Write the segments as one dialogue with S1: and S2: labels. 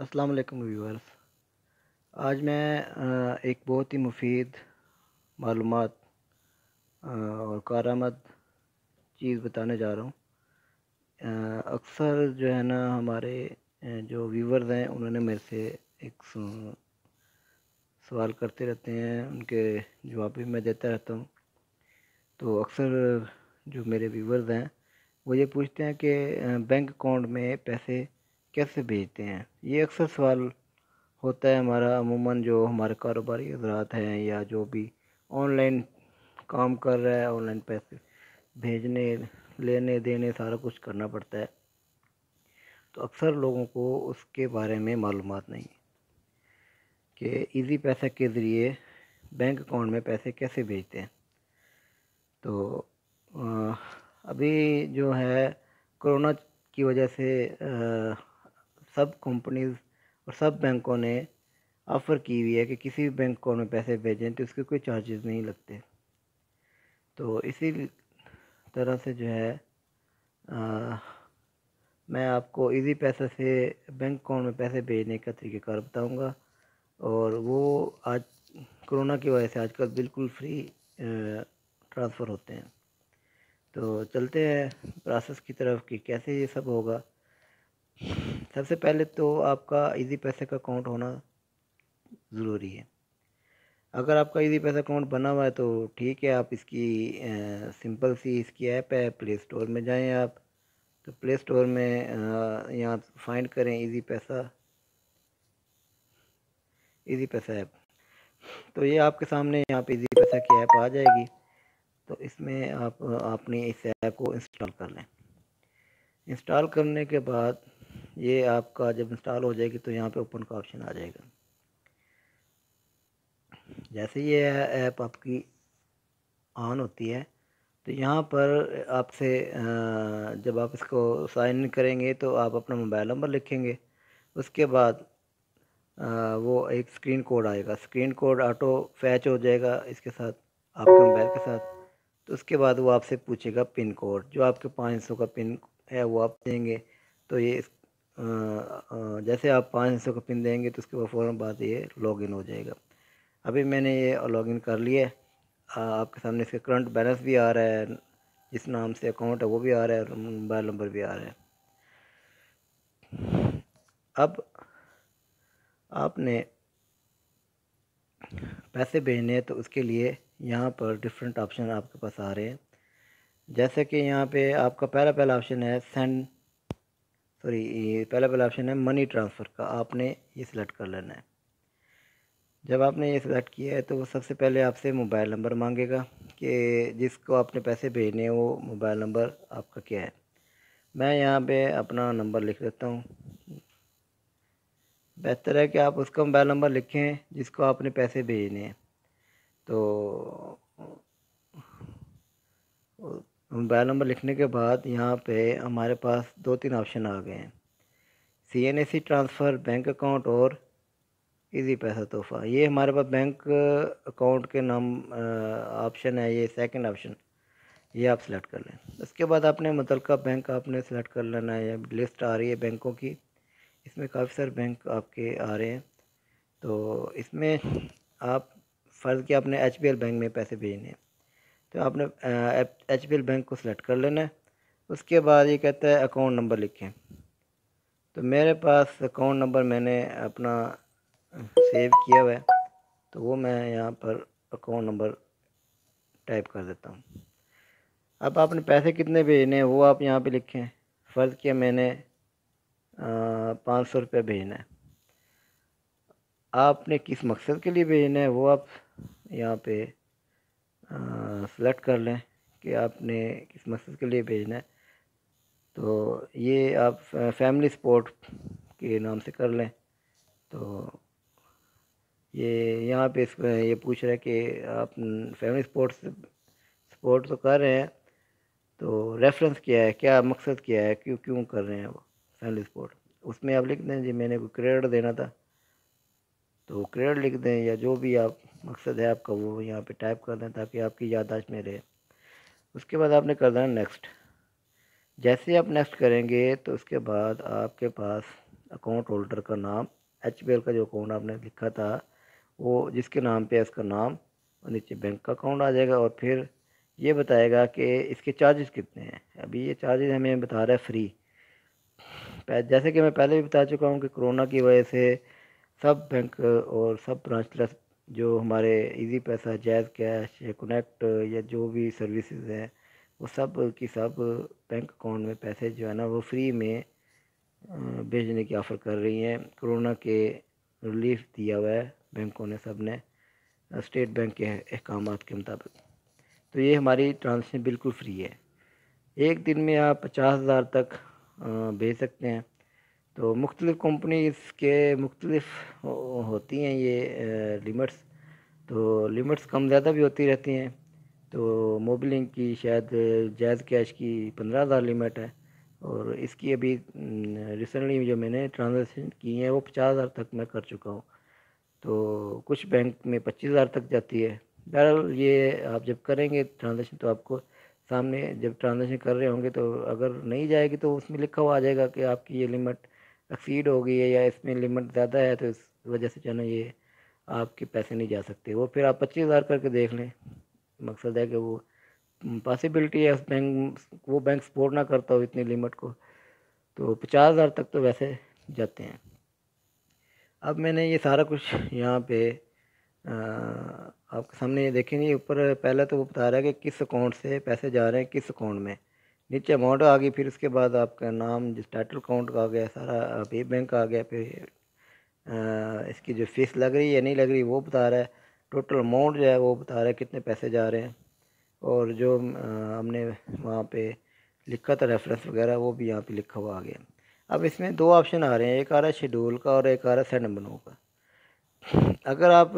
S1: अस्सलाम वालेकुम व्यूअर्स। आज मैं एक बहुत ही मुफीद मालूम और कारामद चीज़ बताने जा रहा हूँ। अक्सर जो है ना, हमारे जो व्यूवर्स हैं, उन्होंने मेरे से एक सवाल करते रहते हैं, उनके जवाब भी मैं देता रहता हूँ। तो अक्सर जो मेरे व्यूवर्स हैं, वो ये पूछते हैं कि बैंक अकाउंट में पैसे कैसे भेजते हैं? ये अक्सर सवाल होता है हमारा, अमूमन जो हमारे कारोबारी हजरात हैं या जो भी ऑनलाइन काम कर रहा है, ऑनलाइन पैसे भेजने, लेने, देने, सारा कुछ करना पड़ता है। तो अक्सर लोगों को उसके बारे में मालूम नहीं कि इजी पैसा के ज़रिए बैंक अकाउंट में पैसे कैसे भेजते हैं। तो अभी जो है कोरोना की वजह से सब कंपनीज़ और सब बैंकों ने ऑफ़र की हुई है कि किसी भी बैंक अकाउंट में पैसे भेजें तो उसके कोई चार्जेस नहीं लगते। तो इसी तरह से जो है आ, मैं आपको इजी पैसा से बैंक अकाउंट में पैसे भेजने का तरीक़ेकार बताऊँगा। और वो आज कोरोना की वजह से आजकल बिल्कुल फ्री ट्रांसफ़र होते हैं। तो चलते हैं प्रोसेस की तरफ़ कि कैसे ये सब होगा। सबसे पहले तो आपका इजी पैसे का अकाउंट होना ज़रूरी है। अगर आपका इजी पैसा अकाउंट बना हुआ है तो ठीक है आप इसकी आ, सिंपल सी इसकी ऐप है प्ले स्टोर में जाएँ आप। तो प्ले स्टोर में यहाँ फाइंड करें इजी पैसा इजी पैसा ऐप तो ये आपके सामने यहाँ पे इजी पैसा की ऐप आ जाएगी। तो इसमें आप अपनी इस ऐप को इंस्टॉल कर लें। इंस्टॉल करने के बाद ये आपका जब इंस्टॉल हो जाएगी तो यहाँ पे ओपन का ऑप्शन आ जाएगा। जैसे ये ऐप आपकी ऑन होती है तो यहाँ पर आपसे जब आप इसको साइन इन करेंगे तो आप अपना मोबाइल नंबर लिखेंगे। उसके बाद वो एक स्क्रीन कोड आएगा। स्क्रीन कोड ऑटो फैच हो जाएगा इसके साथ, आपके मोबाइल के साथ। तो उसके बाद वो आपसे पूछेगा पिन कोड जो आपके पाँच सौ का पिन है वो आप देंगे तो ये जैसे आप पाँच सौ का पिन देंगे तो उसके बाद फ़ौर बाद ये लॉगिन हो जाएगा। अभी मैंने ये लॉगिन कर लिया आपके सामने इसका करंट बैलेंस भी आ रहा है, जिस नाम से अकाउंट है वो भी आ रहा है मोबाइल नंबर भी आ रहा है। अब आपने पैसे भेजने हैं तो उसके लिए यहाँ पर डिफरेंट ऑप्शन आपके पास आ रहे हैं। जैसे कि यहाँ पे आपका पहला पहला ऑप्शन है सेंड सॉरी, ये पहला पहला ऑप्शन है मनी ट्रांसफ़र का। आपने ये सिलेक्ट कर लेना है। जब आपने ये सिलेक्ट किया है तो वो सबसे पहले आपसे मोबाइल नंबर मांगेगा कि जिसको आपने पैसे भेजने हैं, वो मोबाइल नंबर आपका क्या है। मैं यहाँ पे अपना नंबर लिख देता हूँ। बेहतर है कि आप उसका मोबाइल नंबर लिखें जिसको आपने पैसे भेजने हैं। तो मोबाइल नंबर लिखने के बाद यहाँ पे हमारे पास दो तीन ऑप्शन आ गए हैं। C N A C transfer bank account और इजी पैसा तोहफ़ा। ये हमारे पास बैंक अकाउंट के नाम ऑप्शन है, ये सेकंड ऑप्शन ये आप सेलेक्ट कर लें। उसके बाद आपने मुतल बैंक आपने सेलेक्ट कर लेना है। लिस्ट आ रही है बैंकों की। इसमें काफ़ी सारे बैंक आपके आ रहे हैं। तो इसमें आप फ़र्ज़ किया आपने एच बैंक में पैसे भेजने हैं। तो आपने एच पी एल बैंक को सिलेक्ट कर लेना है। उसके बाद ये कहता है अकाउंट नंबर लिखें। तो मेरे पास अकाउंट नंबर मैंने अपना सेव किया हुआ है। तो वो मैं यहाँ पर अकाउंट नंबर टाइप कर देता हूँ। अब आपने पैसे कितने भेजने हैं वो आप यहाँ पे लिखें। फ़र्ज़ किया मैंने पाँच सौ रुपये भेजना है। आपने किस मकसद के लिए भेजना है वो आप यहाँ पे सेलेक्ट कर लें कि आपने किस मकसद के लिए भेजना है। तो ये आप फैमिली सपोर्ट के नाम से कर लें। तो ये यहाँ पे इस ये पूछ रहा है कि आप फैमिली सपोर्ट सपोर्ट तो कर रहे हैं तो रेफरेंस क्या है, क्या मकसद क्या है, क्यों क्यों कर रहे हैं वो फैमिली सपोर्ट उसमें आप लिख दें, जी मैंने कोई क्रेडिट देना था तो क्रेडिट लिख दें या जो भी आप मकसद है आपका वो यहाँ पे टाइप कर दें ताकि आपकी यादाश्त में रहे। उसके बाद आपने कर देना नेक्स्ट जैसे आप नेक्स्ट करेंगे तो उसके बाद आपके पास अकाउंट होल्डर का नाम एच का जो अकाउंट आपने लिखा था, वो जिसके नाम पे है उसका नाम और नीचे बैंक का अकाउंट आ जाएगा और फिर ये बताएगा कि इसके चार्जेस कितने हैं। अभी ये चार्जेस हमें बता रहा है फ्री जैसे कि मैं पहले भी बता चुका हूँ कि कोरोना की वजह से सब बैंक और सब ब्रांच जो हमारे इजी पैसा जैज़ कैश कनेक्ट या जो भी सर्विसेज़ हैं, वो सब की सब बैंक अकाउंट में पैसे जो है ना, वो फ्री में भेजने की ऑफ़र कर रही हैं। कोरोना के रिलीफ दिया हुआ है बैंकों ने सबने स्टेट बैंक के अहकाम के मुताबिक। तो ये हमारी ट्रांजेक्शन बिल्कुल फ्री है। एक दिन में आप पचास हज़ार तक भेज सकते हैं। तो मुख्तलिफ़ कंपनी के मुख्तलिफ़ होती हैं ये लिमिट्स तो लिमिट्स कम ज़्यादा भी होती रहती हैं। तो मोबिलिंग की शायद जैज़ कैश की पंद्रह हज़ार लिमिट है। और इसकी अभी रिसेंटली जो मैंने ट्रांजेक्शन की हैं, वो पचास हज़ार तक मैं कर चुका हूँ। तो कुछ बैंक में पच्चीस हज़ार तक जाती है। बहरहाल ये आप जब करेंगे ट्रांजेक्शन तो आपको सामने जब ट्रांजेक्शन कर रहे होंगे तो अगर नहीं जाएगी तो उसमें लिखा हुआ आ जाएगा कि आपकी ये लिमिट एक्सीड हो गई है या इसमें लिमिट ज़्यादा है तो इस वजह से जो है ना ये आपके पैसे नहीं जा सकते। वो फिर आप पच्चीस हज़ार करके देख लें। मकसद है कि वो पॉसिबिलिटी है, उस बैंक वो बैंक सपोर्ट ना करता हो इतनी लिमिट को। तो पचास हज़ार तक तो वैसे जाते हैं। अब मैंने ये सारा कुछ यहाँ पे आपके सामने ये देखेंगे ऊपर पहले तो वो बता रहा है कि किस अकाउंट से पैसे जा रहे हैं, किस अकाउंट में। नीचे अमाउंट आ गई फिर उसके बाद आपका नाम जिस टाइटल अकाउंट का आ गया सारा पे बैंक का आ गया फिर इसकी जो फ़ीस लग रही है नहीं लग रही वो बता रहा है। टोटल अमाउंट जो है वो बता रहा है कितने पैसे जा रहे हैं। और जो आ, हमने वहाँ पे लिखा था रेफरेंस वगैरह वो भी यहाँ पे लिखा हुआ आ गया। अब इसमें दो ऑप्शन आ रहे हैं एक आ रहा है शेड्यूल का और एक आ रहा है सेंड मनो का। अगर आप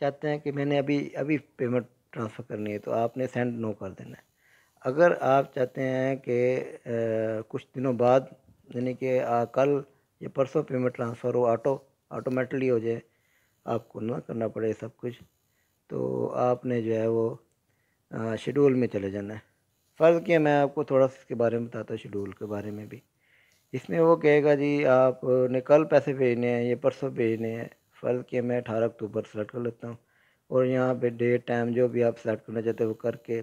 S1: चाहते हैं कि मैंने अभी अभी पेमेंट ट्रांसफ़र करनी है तो आपने सेंड नो कर देना है। अगर आप चाहते हैं कि कुछ दिनों बाद, यानी कि कल या परसों पेमेंट ट्रांसफ़र हो, ऑटो, ऑटोमेटिकली हो जाए, आपको ना करना पड़े सब कुछ तो आपने जो है वो शेड्यूल में चले जाना है। फ़र्ज़ किया मैं आपको थोड़ा सा इसके बारे में बताता हूँ, शेड्यूल के बारे में भी। इसमें वो कहेगा, जी, आपने कल पैसे भेजने हैं, या परसों भेजने हैं। फ़र्ज़ किया मैं अठारह अक्टूबर सेलेक्ट कर लेता हूँ, और यहाँ पे डेट, टाइम जो भी आप सेलेक्ट करना चाहते हो वो करके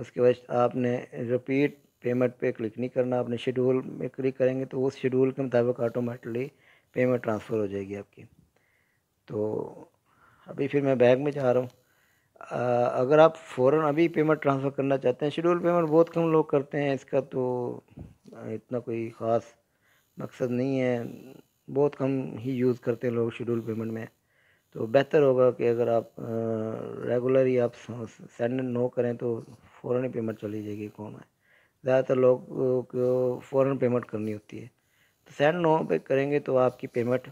S1: उसके बाद आपने रिपीट पेमेंट पे क्लिक नहीं करना, आपने शेड्यूल में क्लिक करेंगे तो उस शेड्यूल के मुताबिक ऑटोमेटिकली पेमेंट ट्रांसफ़र हो जाएगी आपकी। तो अभी फिर मैं बैग में जा रहा हूँ। अगर आप फ़ौर अभी पेमेंट ट्रांसफ़र करना चाहते हैं शेड्यूल पेमेंट बहुत कम लोग करते हैं इसका तो इतना कोई ख़ास मकसद नहीं है। बहुत कम ही यूज़ करते हैं लोग शेड्यूल पेमेंट में। तो बेहतर होगा कि अगर आप रेगुलर ही आप सेंड नो करें तो फ़ौर ही पेमेंट चली जाएगी अकाउंट में ज़्यादातर लोग, को फ़ौर पेमेंट करनी होती है। तो सेंड नो पे करेंगे तो आपकी पेमेंट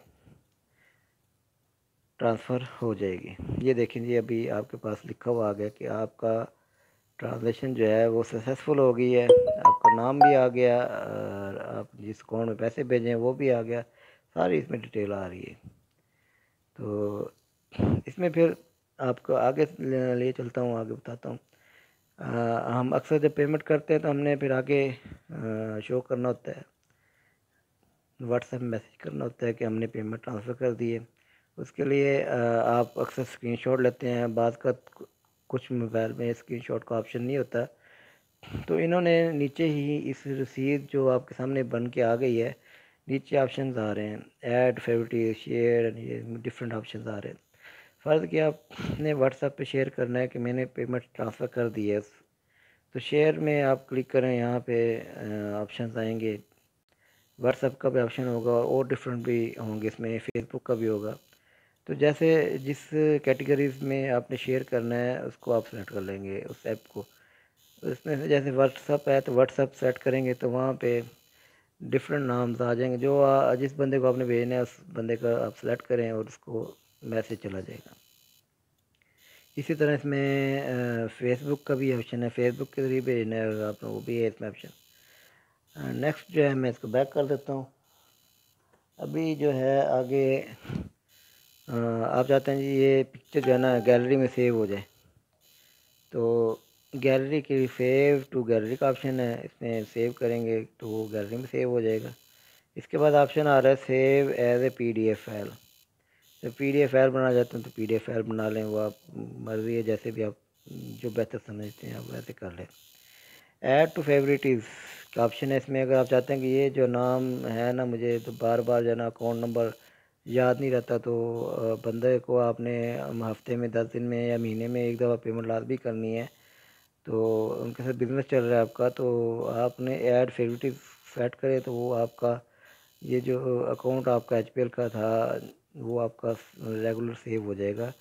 S1: ट्रांसफ़र हो जाएगी। ये देखें जी, अभी आपके पास लिखा हुआ आ गया कि आपका ट्रांजेक्शन जो है वो सक्सेसफुल हो गई है, आपका नाम भी आ गया, और आप जिस अकाउंट में पैसे भेजें वो भी आ गया, सारी इसमें डिटेल आ रही है। तो इसमें फिर आपको आगे ले चलता हूँ, आगे बताता हूँ। हम अक्सर जब पेमेंट करते हैं तो हमने फिर आगे शो करना होता है। व्हाट्सएप मैसेज करना होता है कि हमने पेमेंट ट्रांसफ़र कर दी है। उसके लिए आप अक्सर स्क्रीनशॉट लेते हैं। बाद का कुछ मोबाइल में स्क्रीनशॉट का ऑप्शन नहीं होता। तो इन्होंने नीचे ही इस रसीद जो आपके सामने बन के आ गई है, नीचे ऑप्शन आ रहे हैं। ऐड फेवरेट शेयर ये डिफरेंट ऑप्शन आ रहे हैं। फ़र्ज़ कि आपने व्हाट्सएप पे शेयर करना है कि मैंने पेमेंट ट्रांसफ़र कर दी है। तो शेयर में आप क्लिक करें, यहाँ पे ऑप्शन आएँगे। व्हाट्सएप का भी ऑप्शन होगा और डिफरेंट भी होंगे इसमें फेसबुक का भी होगा। तो जैसे जिस कैटेगरीज में आपने शेयर करना है, उसको आप सेलेक्ट कर लेंगे उस ऐप को। उसमें से जैसे व्हाट्सअप है तो व्हाट्सअप सेट करेंगे तो वहाँ पे डिफरेंट नाम्स आ जाएँगे। जो जिस बंदे को आपने भेजना है, उस बंदे का आप सेलेक्ट करें और उसको मैसेज चला जाएगा। इसी तरह इसमें फेसबुक का भी ऑप्शन है। फेसबुक के ज़रिए भेजना है आपने वो भी है इसमें ऑप्शन नेक्स्ट जो है, मैं इसको बैक कर देता हूँ। अभी जो है, आगे आप चाहते हैं जी ये पिक्चर जो है ना गैलरी में सेव हो जाए। तो गैलरी की सेव टू गैलरी का ऑप्शन है। इसमें सेव करेंगे तो वो गैलरी में सेव हो जाएगा। इसके बाद ऑप्शन आ रहा है save as a P D F file तो पी डी एफ़ फ़ाइल बनाना चाहते हैं तो पी डी एफ़ फ़ाइल बना लें, वो आप मर्ज़ी है, जैसे भी आप जो बेहतर समझते हैं, आप वैसे कर लें। ऐड टू फेवरेटिज़ का ऑप्शन है इसमें, अगर आप चाहते हैं कि ये जो नाम है ना, मुझे तो बार बार जो ना अकाउंट नंबर याद नहीं रहता तो बंदे को आपने हफ़्ते में, दस दिन में या महीने में एक दफ़ा पेमेंट लाजमी करनी है तो उनके साथ बिज़नेस चल रहा है आपका तो आपने ऐड फेवरेटिव सेट करें तो वो आपका, ये जो अकाउंट आपका एचपीएल का था वो आपका रेगुलर सेव हो जाएगा।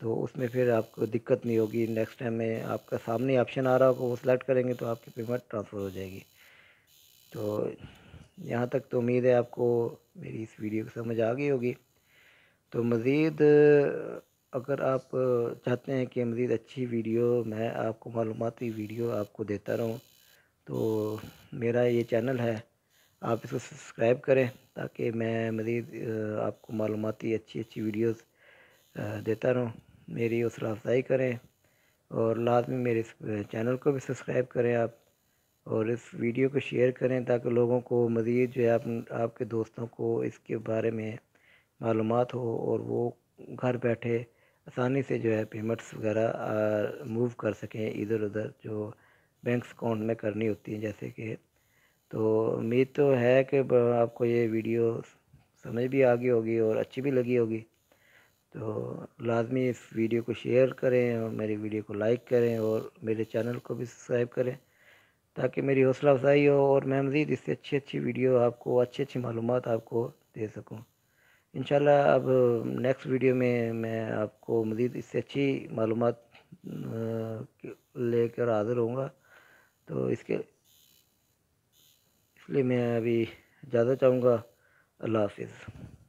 S1: तो उसमें फिर आपको दिक्कत नहीं होगी। नेक्स्ट टाइम में आपका सामने ऑप्शन आ रहा होगा, वो सिलेक्ट करेंगे तो आपकी पेमेंट ट्रांसफ़र हो जाएगी। तो यहाँ तक तो उम्मीद है आपको मेरी इस वीडियो की समझ आ गई होगी। तो मज़ीद, अगर आप चाहते हैं कि मज़ीद अच्छी वीडियो मैं आपको मालूमती वीडियो आपको देता रहूँ तो मेरा ये चैनल है आप इसको सब्सक्राइब करें ताकि मैं मज़ीद आपको मालूमती अच्छी अच्छी वीडियोस देता रहूँ। मेरी हौसला अफजाई करें और लाजमी मेरे चैनल को भी सब्सक्राइब करें आप और इस वीडियो को शेयर करें ताकि लोगों को मज़ीद जो है आप, आपके दोस्तों को इसके बारे में मालूम हो और वो घर बैठे आसानी से जो है पेमेंट्स वगैरह मूव कर सकें इधर उधर जो बैंक अकाउंट में करनी होती हैं जैसे कि तो उम्मीद तो है कि आपको ये वीडियो समझ भी आ गई होगी और अच्छी भी लगी होगी। तो लाजमी इस वीडियो को शेयर करें और मेरी वीडियो को लाइक करें और मेरे चैनल को भी सब्सक्राइब करें ताकि मेरी हौसला अफजाई हो और मैं मज़ीद इससे अच्छी अच्छी वीडियो आपको अच्छी अच्छी मालूम आपको दे सकूँ। इन अब नेक्स्ट वीडियो में मैं आपको मज़ीद इससे अच्छी मालूम लेकर हाज़िर होऊँगा। तो इसके इसलिए मैं अभी ज़्यादा चाहूँगा। अल्लाह हाफिज़।